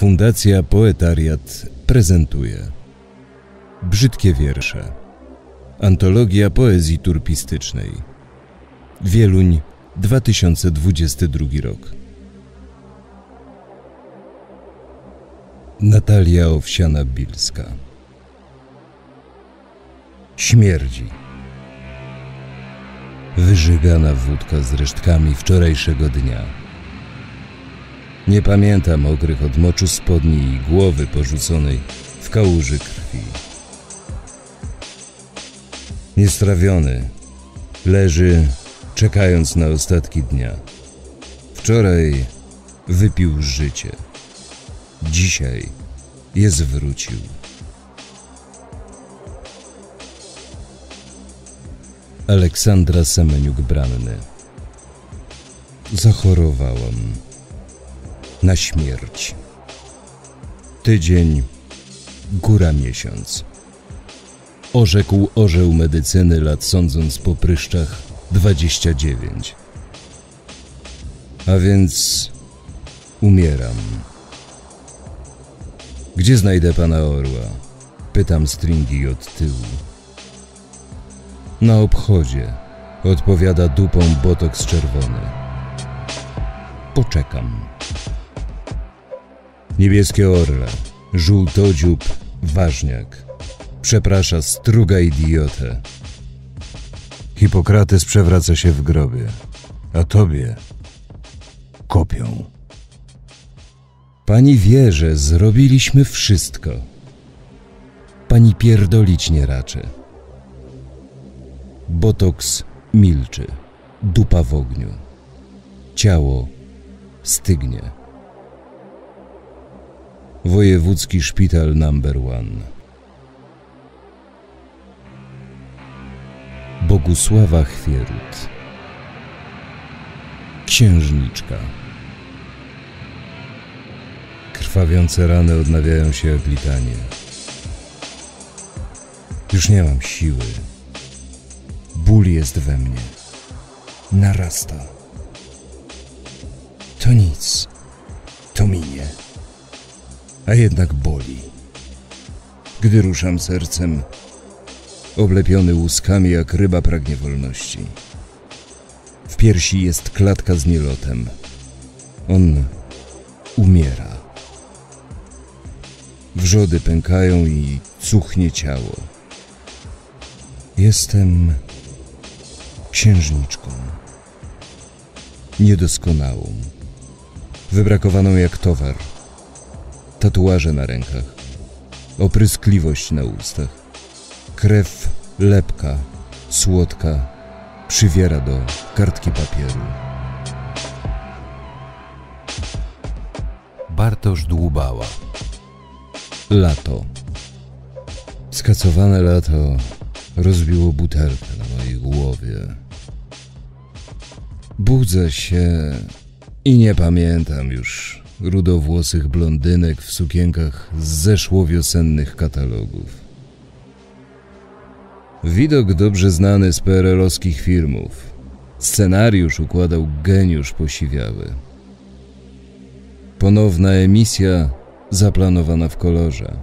Fundacja Poetariat prezentuje Brzydkie wiersze. Antologia poezji turpistycznej. Wieluń 2022 rok. Natalia Owsiana-Bilska. Śmierdzi. Wyżygana wódka z resztkami wczorajszego dnia nie pamiętam okrych od moczu spodni i głowy porzuconej w kałuży krwi. Niestrawiony, leży, czekając na ostatki dnia. Wczoraj wypił życie. Dzisiaj je zwrócił. Aleksandra Semeniuk-Branny Zachorowałam na śmierć. Tydzień, góra miesiąc. Orzekł orzeł medycyny lat sądząc po pryszczach 29. A więc umieram. Gdzie znajdę pana orła? Pytam stringi od tyłu. Na obchodzie, odpowiada dupą botoks czerwony. Poczekam. Niebieskie orle, żółtodziób, ważniak. Przeprasza struga idiotę. Hipokrates przewraca się w grobie, a tobie kopią. Pani wie, że zrobiliśmy wszystko. Pani pierdolić nie raczy. Botoks milczy, dupa w ogniu. Ciało stygnie. Wojewódzki Szpital Number One. Bogusława Chwierut. Księżniczka. Krwawiące rany odnawiają się jak litanie. Już nie mam siły. Ból jest we mnie. Narasta. To nic. To minie a jednak boli. Gdy ruszam sercem, oblepiony łuskami jak ryba pragnie wolności. W piersi jest klatka z nielotem. On umiera. Wrzody pękają i cuchnie ciało. Jestem księżniczką. Niedoskonałą. Wybrakowaną jak towar – tatuaże na rękach, opryskliwość na ustach. Krew lepka, słodka, przywiera do kartki papieru. Bartosz Dłubała Lato Skacowane lato rozbiło butelkę na mojej głowie. Budzę się i nie pamiętam już rudowłosych blondynek w sukienkach z zeszłowiosennych katalogów. Widok dobrze znany z PRL-owskich filmów. Scenariusz układał geniusz posiwiały. Ponowna emisja zaplanowana w kolorze.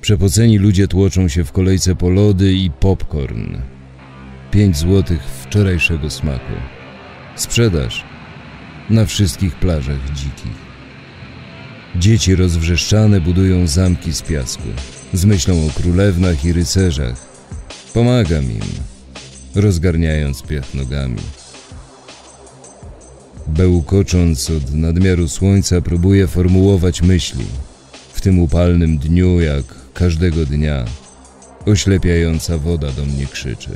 Przepoceni ludzie tłoczą się w kolejce po lody i popcorn. Pięć złotych wczorajszego smaku. Sprzedaż na wszystkich plażach dzikich. Dzieci rozwrzeszczane budują zamki z piasku, z myślą o królewnach i rycerzach. Pomagam im, rozgarniając piach nogami. Bełkocząc od nadmiaru słońca, próbuję formułować myśli. W tym upalnym dniu, jak każdego dnia, oślepiająca woda do mnie krzyczy.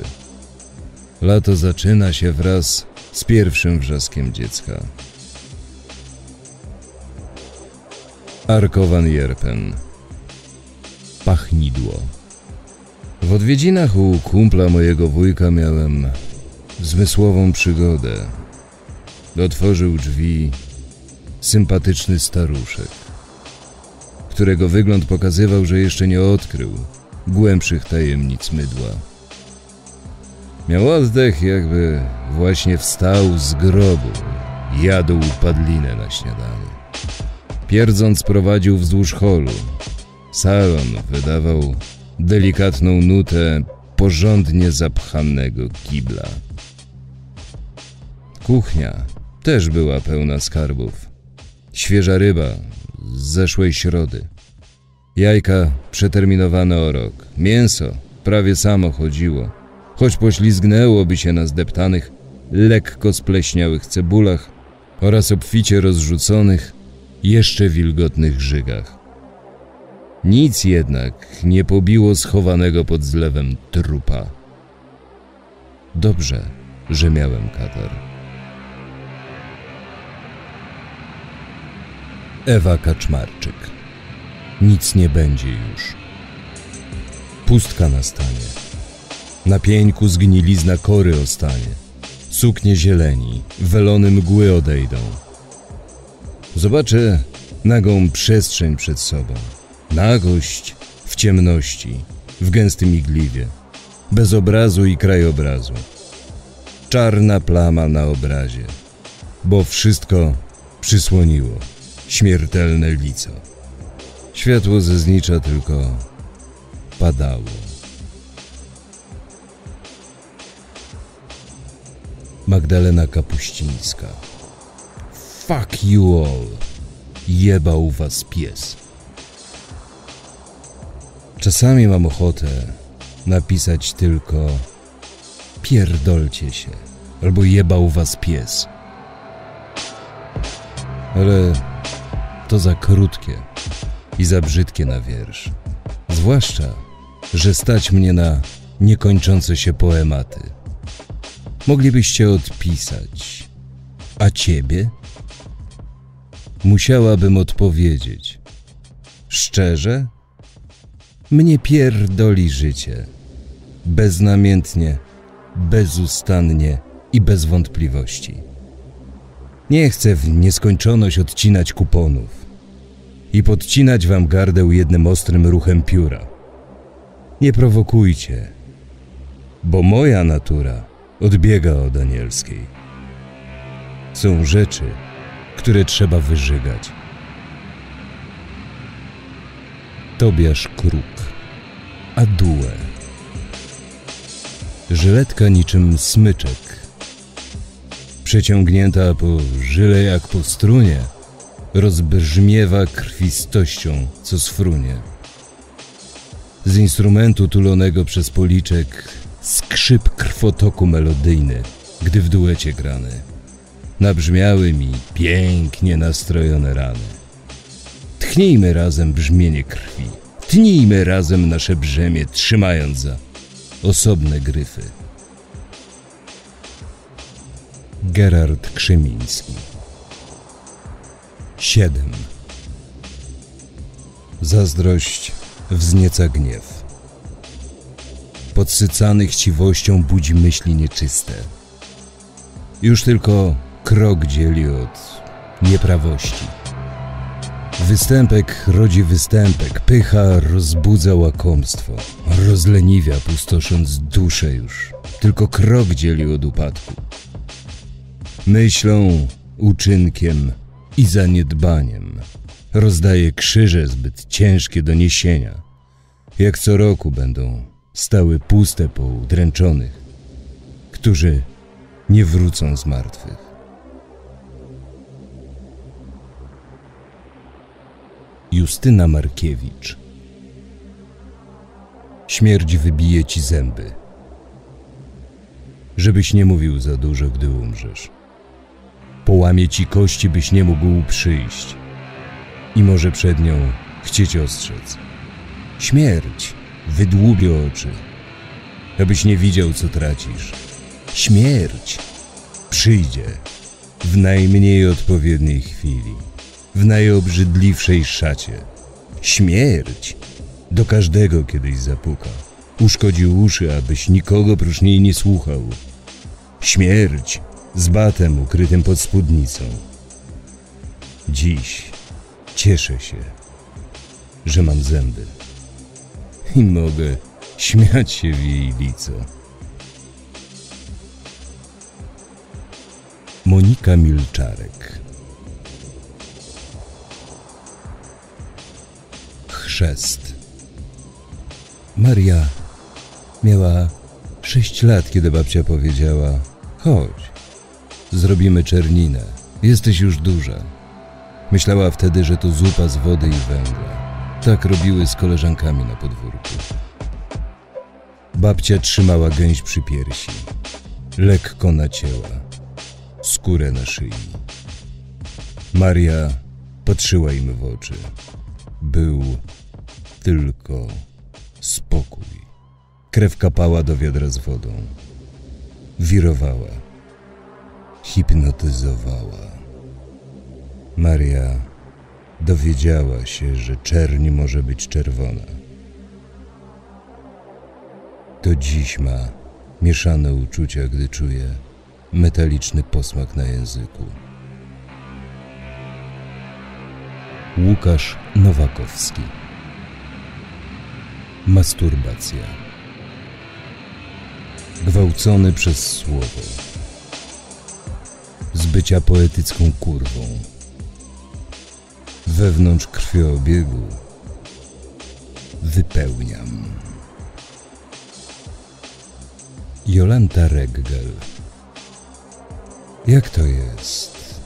Lato zaczyna się wraz z pierwszym wrzaskiem dziecka. Arkowan Jerpen Pachnidło W odwiedzinach u kumpla mojego wujka miałem zmysłową przygodę. Otworzył drzwi sympatyczny staruszek, którego wygląd pokazywał, że jeszcze nie odkrył głębszych tajemnic mydła. Miał oddech, jakby właśnie wstał z grobu, jadł padlinę na śniadanie. Pierdząc prowadził wzdłuż holu. Salon wydawał delikatną nutę porządnie zapchanego kibla. Kuchnia też była pełna skarbów. Świeża ryba z zeszłej środy. Jajka przeterminowane o rok. Mięso prawie samo chodziło, choć poślizgnęłoby się na zdeptanych, lekko spleśniałych cebulach oraz obficie rozrzuconych, jeszcze wilgotnych żygach. Nic jednak nie pobiło schowanego pod zlewem trupa. Dobrze, że miałem katar. Ewa Kaczmarczyk. Nic nie będzie już. Pustka nastanie. Na pieńku zgnilizna kory ostanie. Suknie zieleni, welony mgły odejdą. Zobaczę nagą przestrzeń przed sobą. Nagość w ciemności, w gęstym igliwie, bez obrazu i krajobrazu. Czarna plama na obrazie, bo wszystko przysłoniło śmiertelne lico. Światło ze znicza tylko padało. Magdalena Kapuścińska. Fuck you all. Jebał was pies. Czasami mam ochotę napisać tylko pierdolcie się albo jebał was pies. Ale to za krótkie i za brzydkie na wiersz. Zwłaszcza, że stać mnie na niekończące się poematy. Moglibyście odpisać. A ciebie? Musiałabym odpowiedzieć. Szczerze? Mnie pierdoli życie. Beznamiętnie, bezustannie i bez wątpliwości. Nie chcę w nieskończoność odcinać kuponów i podcinać wam gardeł jednym ostrym ruchem pióra. Nie prowokujcie, bo moja natura odbiega od anielskiej. Są rzeczy, które trzeba wyżygać. Tobiasz Kruk, Adue. Żyletka niczym smyczek. Przeciągnięta po żyle jak po strunie, rozbrzmiewa krwistością, co sfrunie. Z instrumentu tulonego przez policzek skrzyp krwotoku melodyjny, gdy w duecie grany. Nabrzmiały mi pięknie nastrojone rany. Tchnijmy razem brzmienie krwi. Tnijmy razem nasze brzemię, trzymając za osobne gryfy. Gerard Krzymiński 7. Zazdrość wznieca gniew. Podsycany chciwością budzi myśli nieczyste. Już tylko krok dzieli od nieprawości. Występek rodzi występek, pycha rozbudza łakomstwo, rozleniwia, pustosząc duszę już. Tylko krok dzieli od upadku. Myślą, uczynkiem i zaniedbaniem rozdaje krzyże zbyt ciężkie do niesienia. Jak co roku będą stały puste po udręczonych, którzy nie wrócą z martwych. Justyna Markiewicz Śmierć wybije ci zęby. Żebyś nie mówił za dużo, gdy umrzesz. Połamie ci kości, byś nie mógł przyjść. I może przed nią chcieć ostrzec. Śmierć wydłubie oczy, abyś nie widział, co tracisz. Śmierć przyjdzie w najmniej odpowiedniej chwili w najobrzydliwszej szacie. Śmierć do każdego kiedyś zapuka. Uszkodzi uszy, abyś nikogo prócz niej nie słuchał. Śmierć z batem ukrytym pod spódnicą. Dziś cieszę się, że mam zęby i mogę śmiać się w jej lico. Monika Milczarek chrzest. Maria miała sześć lat, kiedy babcia powiedziała: Chodź, zrobimy czerninę. Jesteś już duża. Myślała wtedy, że to zupa z wody i węgla. Tak robiły z koleżankami na podwórku. Babcia trzymała gęś przy piersi. Lekko nacięła. Skórę na szyi. Maria patrzyła im w oczy. Był tylko spokój. Krew kapała do wiadra z wodą. Wirowała. Hipnotyzowała. Maria dowiedziała się, że czerń może być czerwona. Do dziś ma mieszane uczucia, gdy czuje metaliczny posmak na języku. Łukasz Nowakowski Masturbacja Gwałcony przez słowo Z bycia poetycką kurwą Wewnątrz krwiobiegu Wypełniam Jolanta Reggel Jak to jest?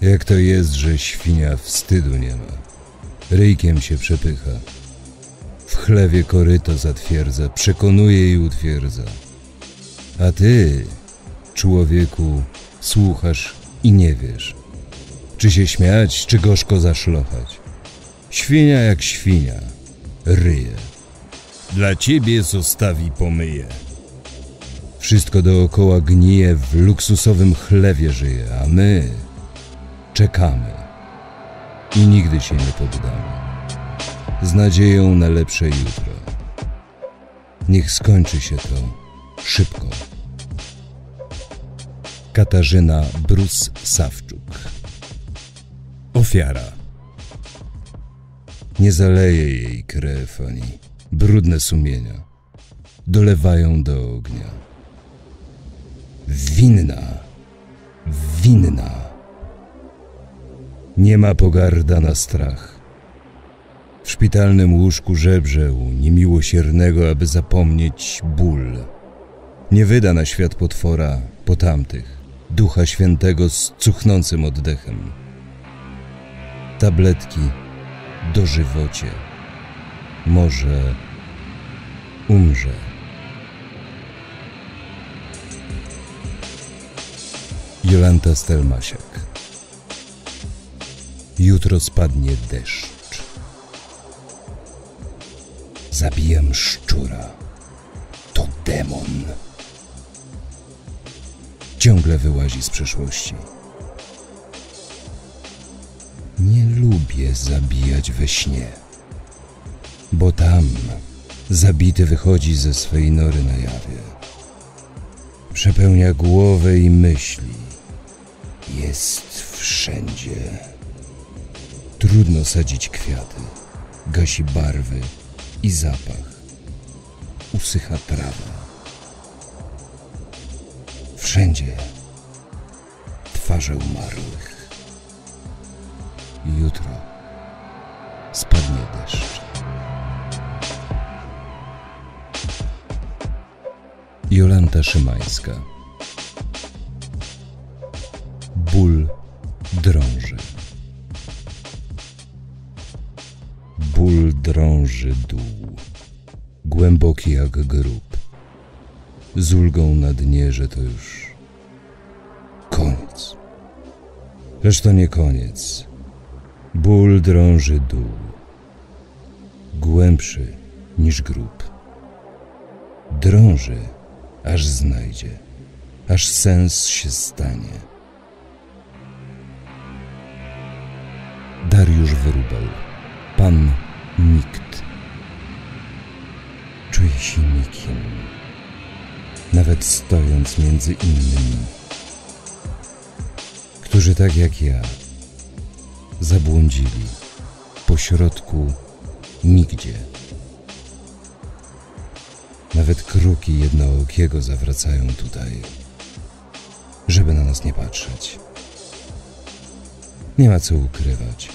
Jak to jest, że świnia wstydu nie ma? Ryjkiem się przepycha. W chlewie koryto zatwierdza, przekonuje i utwierdza. A ty, człowieku, słuchasz i nie wiesz, czy się śmiać, czy gorzko zaszlochać. Świnia jak świnia, ryje. Dla ciebie zostawi pomyje. Wszystko dookoła gnije, w luksusowym chlewie żyje, a my czekamy i nigdy się nie poddamy. Z nadzieją na lepsze jutro. Niech skończy się to szybko. Katarzyna Brus-Sawczuk Ofiara Nie zaleje jej krew ani brudne sumienia. Dolewają do ognia. Winna, winna. Nie ma pogarda na strach. W szpitalnym łóżku żebrze u niemiłosiernego, aby zapomnieć ból. Nie wyda na świat potwora po tamtych, ducha świętego z cuchnącym oddechem. Tabletki dożywocie. Może umrze. Jolanta Stelmasiak Jutro spadnie deszcz. Zabijam szczura. To demon. Ciągle wyłazi z przeszłości. Nie lubię zabijać we śnie, bo tam zabity wychodzi ze swej nory na jawie. Przepełnia głowę i myśli. Jest wszędzie. Trudno sadzić kwiaty. Gasi barwy i zapach. Usycha trawa. Wszędzie twarze umarłych. Jutro spadnie deszcz. Jolanta Szymańska Ból drąży. Ból drąży dół, głęboki jak grób. Z ulgą na dnie, że to już koniec. Lecz to nie koniec. Ból drąży dół, głębszy niż grób. Drąży, aż znajdzie, aż sens się stanie. Dariusz Wyrubel, pan nikt. Czuję się nikim, nawet stojąc między innymi, którzy tak jak ja zabłądzili po środku nigdzie. Nawet kruki jednookiego zawracają tutaj, żeby na nas nie patrzeć. Nie ma co ukrywać.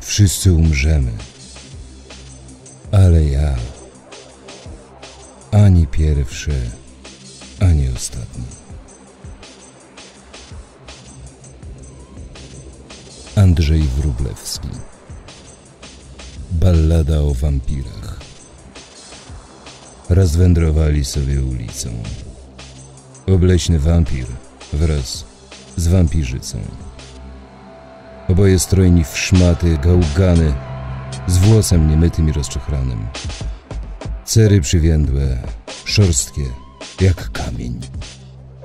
Wszyscy umrzemy. Ale ja ani pierwszy, ani ostatni. Andrzej Wróblewski Ballada o wampirach Raz wędrowali sobie ulicą. Obleśny wampir wraz z wampirzycą. Oboje strojni w szmaty, gałgany, z włosem niemytym i rozczochranym. Cery przywiędłe, szorstkie, jak kamień.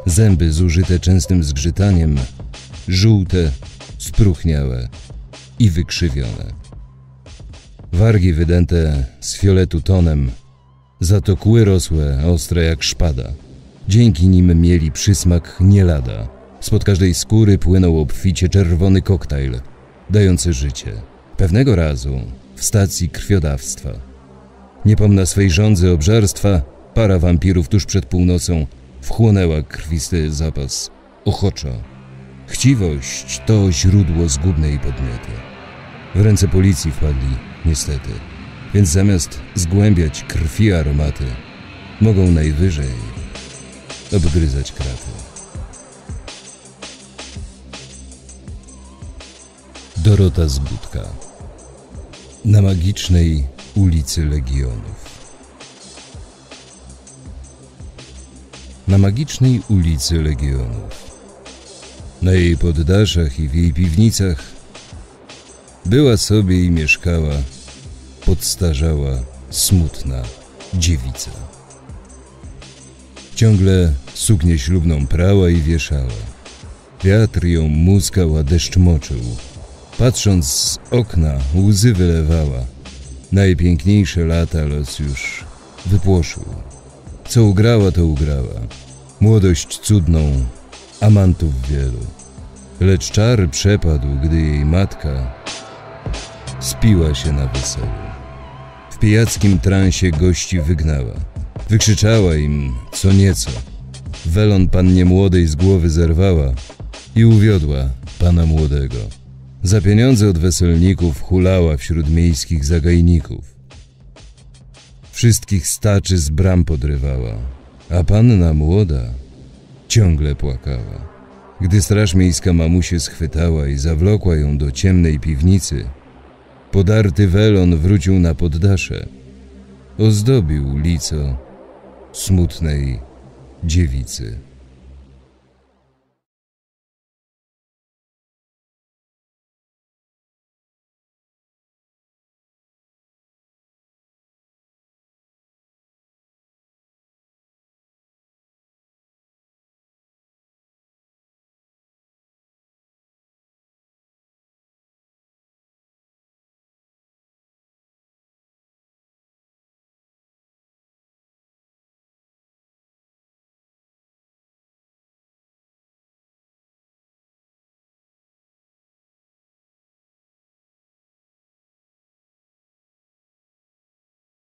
Zęby zużyte częstym zgrzytaniem, żółte, spruchniałe i wykrzywione. Wargi wydęte z fioletu tonem, za to kły rosłe, ostre jak szpada. Dzięki nim mieli przysmak nie lada. Spod każdej skóry płynął obficie czerwony koktajl, dający życie. Pewnego razu, w stacji krwiodawstwa, Niepomna swej żądzy obżarstwa, para wampirów tuż przed północą wchłonęła krwisty zapas. Ochoczo. Chciwość to źródło zgubnej podmioty. W ręce policji wpadli, niestety. Więc zamiast zgłębiać krwi aromaty, mogą najwyżej obgryzać kraty. Dorota Zbudka Na magicznej ulicy Legionów Na magicznej ulicy Legionów Na jej poddaszach i w jej piwnicach była sobie i mieszkała podstarzała, smutna dziewica. Ciągle suknię ślubną prała i wieszała. Wiatr ją muskał, a deszcz moczył. Patrząc z okna, łzy wylewała. Najpiękniejsze lata los już wypłoszył. Co ugrała, to ugrała. Młodość cudną, amantów wielu. Lecz czar przepadł, gdy jej matka spiła się na weselu. W pijackim transie gości wygnała. Wykrzyczała im co nieco. Welon pannie młodej z głowy zerwała i uwiodła pana młodego. Za pieniądze od weselników hulała wśród miejskich zagajników. Wszystkich staczy z bram podrywała, a panna młoda ciągle płakała. Gdy straż miejska mamusie schwytała i zawlokła ją do ciemnej piwnicy, podarty welon wrócił na poddasze, ozdobił lico smutnej dziewicy.